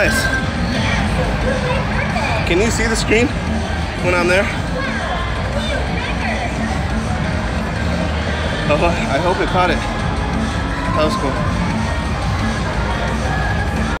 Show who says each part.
Speaker 1: Nice. Can you see the screen when I'm there? Oh, I hope it caught it. That was cool.